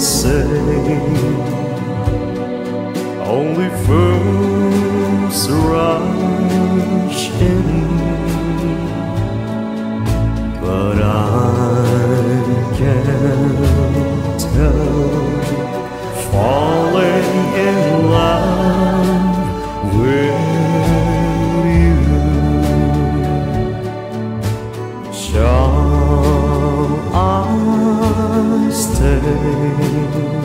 saved. Only fools rush in. 谁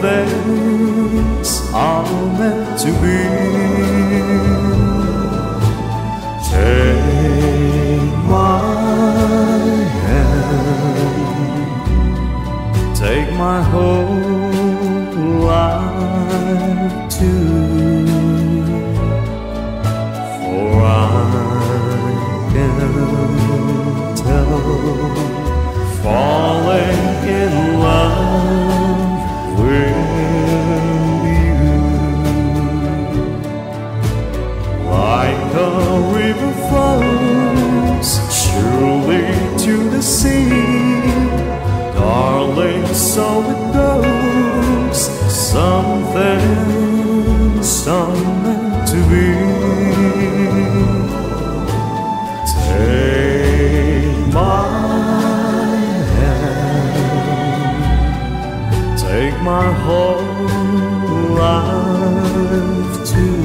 things are meant to be. Take my hand, take my whole a river flows surely to the sea. Darling so it goes. Some things are meant to be. Take my Take my whole life too.